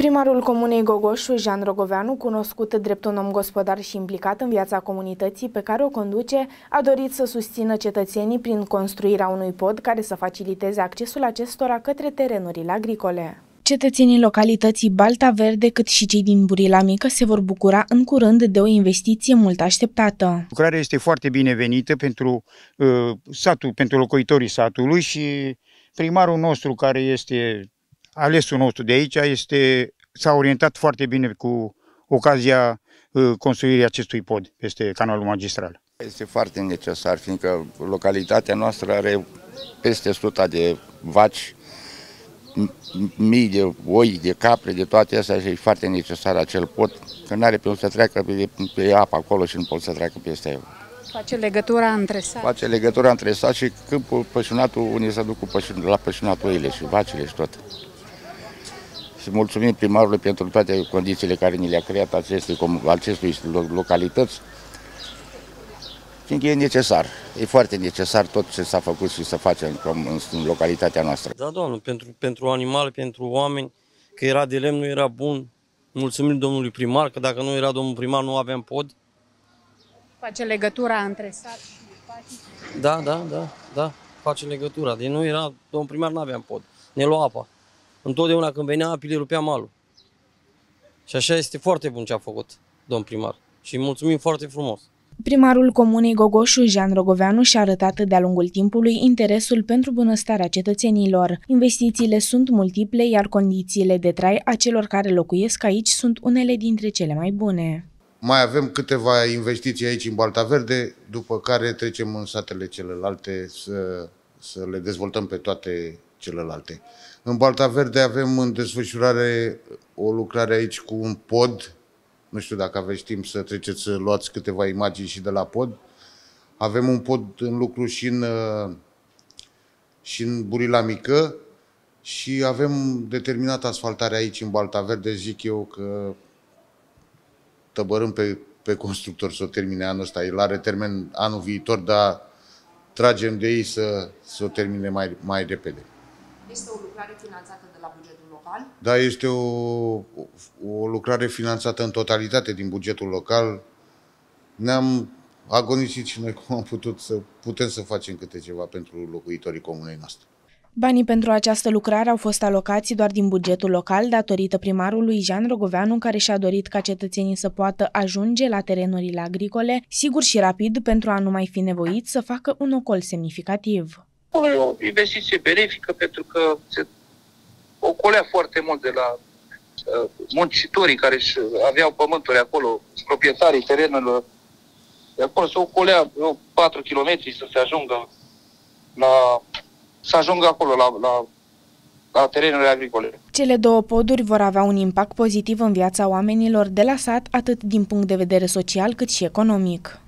Primarul Comunei Gogoșu, Jean Rogoveanu, cunoscut drept un om gospodar și implicat în viața comunității pe care o conduce, a dorit să susțină cetățenii prin construirea unui pod care să faciliteze accesul acestora către terenurile agricole. Cetățenii localității Balta Verde, cât și cei din Burila Mică, se vor bucura în curând de o investiție mult așteptată. Lucrarea este foarte binevenită pentru uh, satul, pentru locuitorii satului și primarul nostru, care este alesul nostru de aici, este, s-a orientat foarte bine cu ocazia uh, construirii acestui pod peste canalul magistral. Este foarte necesar, fiindcă localitatea noastră are peste 100 de vaci mii de oi, de capre, de toate astea și e foarte necesar acel pot, că nu are pe unde să treacă pe, pe apă acolo și nu pot să treacă peste el. Face legătura între sat. Face legătura între sat și câmpul pășunatul, unde se duc cu pășun, la pășunatul oile și vacile și tot. Și mulțumim primarului pentru toate condițiile care ni le-a creat acestui, acestui localități fiindcă e necesar. E foarte necesar tot ce s-a făcut și să face în, în, în localitatea noastră. Da, domnul, pentru, pentru animale, pentru oameni, că era de lemn, nu era bun. Mulțumim domnului primar, că dacă nu era domnul primar, nu aveam pod. Face legătura între sat și Da, da, da, da, face legătura. De nu era, domnul primar, nu aveam pod. Ne lua apa. Întotdeauna când venea apile, rupea malul. Și așa este foarte bun ce a făcut domnul primar. Și mulțumim foarte frumos. Primarul Comunei Gogoșu, Jean Rogoveanu, și-a arătat de-a lungul timpului interesul pentru bunăstarea cetățenilor. Investițiile sunt multiple, iar condițiile de trai a celor care locuiesc aici sunt unele dintre cele mai bune. Mai avem câteva investiții aici în Balta Verde, după care trecem în satele celelalte să, să le dezvoltăm pe toate celelalte. În Balta Verde avem în desfășurare o lucrare aici cu un pod nu știu dacă aveți timp să treceți să luați câteva imagini și de la pod. Avem un pod în lucru și în, uh, și în Burila Mică și avem determinat asfaltare aici în Balta Verde. Zic eu că tăbărâm pe, pe constructor să o termine anul ăsta. El are termen anul viitor, dar tragem de ei să, să o termine mai, mai repede. Este o lucrare finanțată de la bugetul local? Da, este o, o lucrare finanțată în totalitate din bugetul local. Ne-am agonisit și noi cum am putut să putem să facem câte ceva pentru locuitorii comunei noastre. Banii pentru această lucrare au fost alocați doar din bugetul local datorită primarului Jean Rogoveanu, care și-a dorit ca cetățenii să poată ajunge la terenurile agricole, sigur și rapid, pentru a nu mai fi nevoit să facă un ocol semnificativ. O investiție benefică pentru că se ocolea foarte mult de la uh, muncitorii care își aveau pământuri acolo, proprietarii terenurilor. De acolo se ocolea 4 km să se ajungă la să ajungă acolo la, la, la terenurile agricole. Cele două poduri vor avea un impact pozitiv în viața oamenilor de la sat, atât din punct de vedere social cât și economic.